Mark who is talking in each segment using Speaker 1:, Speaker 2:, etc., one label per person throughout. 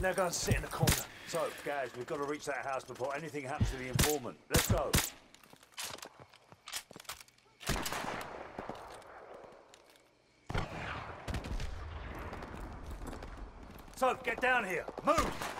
Speaker 1: Now go and sit in the corner. So, guys, we've got to reach that house before anything happens to the informant. Let's go. So, get down here. Move!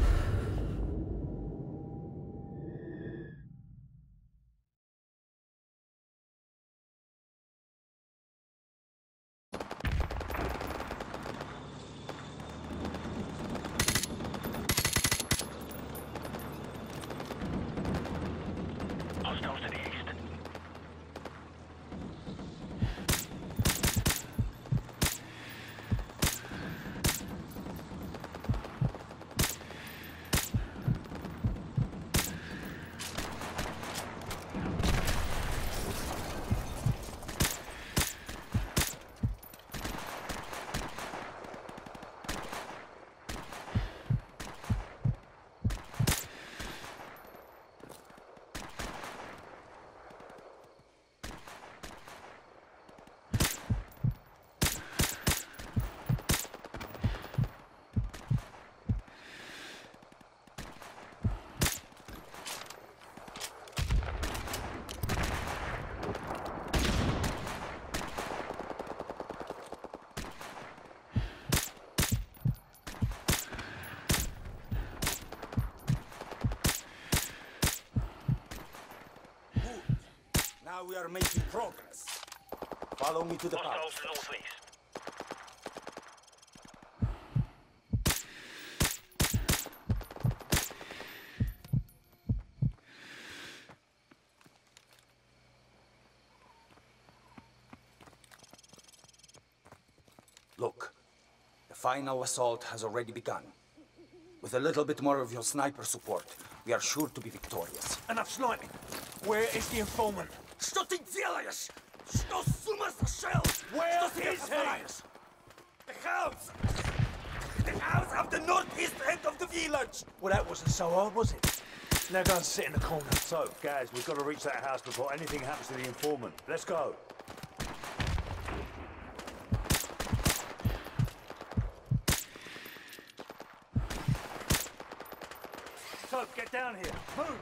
Speaker 2: Now we are making progress. Follow me to the
Speaker 3: Hostiles
Speaker 2: palace.
Speaker 3: northeast.
Speaker 2: Look, the final assault has already begun. With a little bit more of your sniper support, we are sure to be victorious.
Speaker 1: Enough sniping. Where is the informant?
Speaker 2: Что ты делаешь? Что с ума сошел?
Speaker 1: Where
Speaker 2: Что себе
Speaker 1: is he?
Speaker 2: позволяешь? The house! The house of the northeast end of the village!
Speaker 1: Well, that wasn't so hard, was it? Now go and sit in the corner. So, Gaz, we've got to reach that house before anything happens to the informant. Let's go. So, get down here. Move!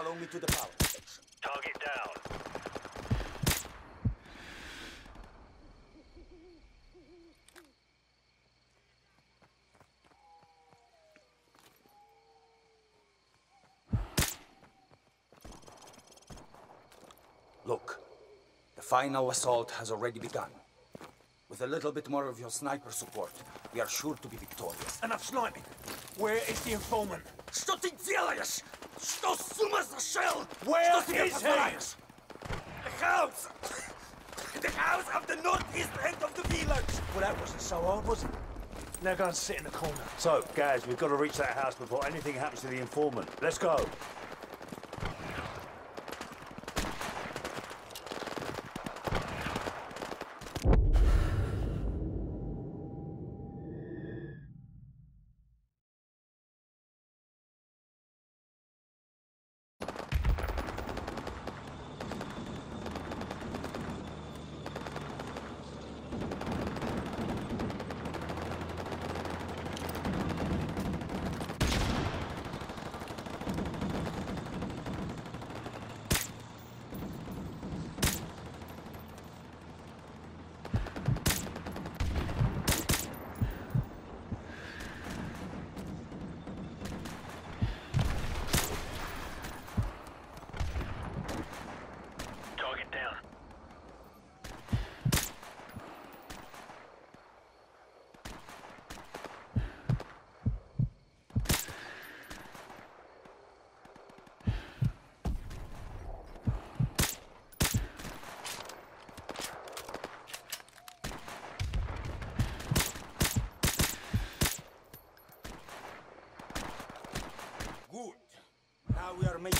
Speaker 2: Follow me to the power station.
Speaker 3: Target down.
Speaker 2: Look, the final assault has already begun. With a little bit more of your sniper support, we are sure to be victorious.
Speaker 1: Enough sniping. Where is the informant?
Speaker 2: Что ты делаешь? Что с ума сошел?
Speaker 1: Where
Speaker 2: Что себе
Speaker 1: is he?
Speaker 2: позволяешь? The house! The house of the northeast end of the village!
Speaker 1: Well, that wasn't so hard, was it? Now go and sit in the corner. So, guys, we've got to reach that house before anything happens to the informant. Let's go.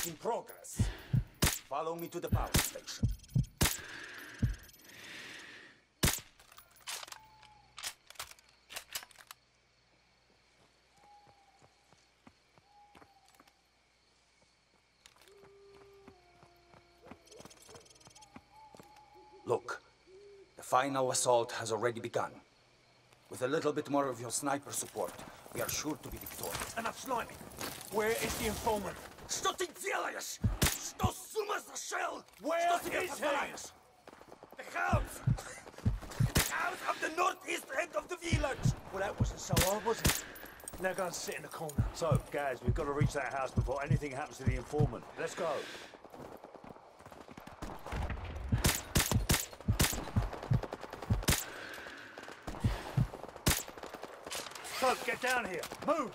Speaker 2: We progress. Follow me to the power station. Look, the final assault has already begun. With a little bit more of your sniper support, we are sure to be victorious.
Speaker 1: Enough sniping. Where is the informant?
Speaker 2: Что ты делаешь? Что с ума сошел?
Speaker 1: Where
Speaker 2: Что себе
Speaker 1: is he?
Speaker 2: позволяешь? The house! The house of the northeast end of the village!
Speaker 1: Well, that wasn't so hard, was it? Now go and sit in the corner. So, guys, we've got to reach that house before anything happens to the informant. Let's go. So, get down here. Move!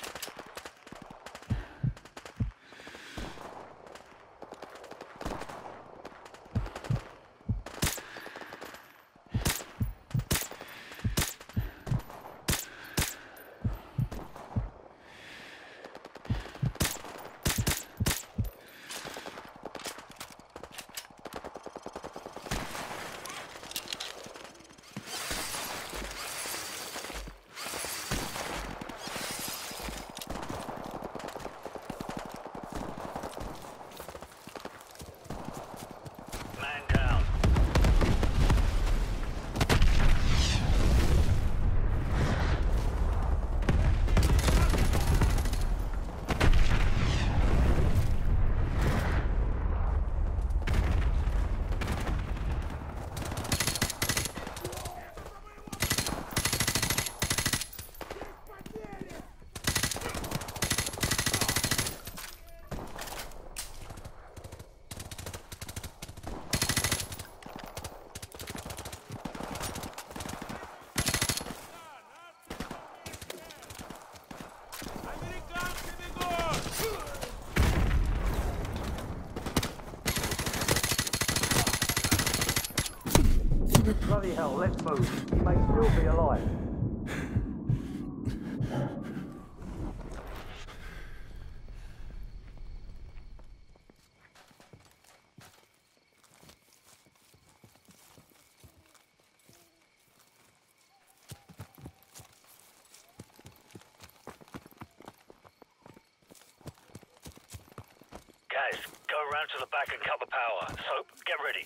Speaker 3: Go around to the back and cut the power. So, get ready.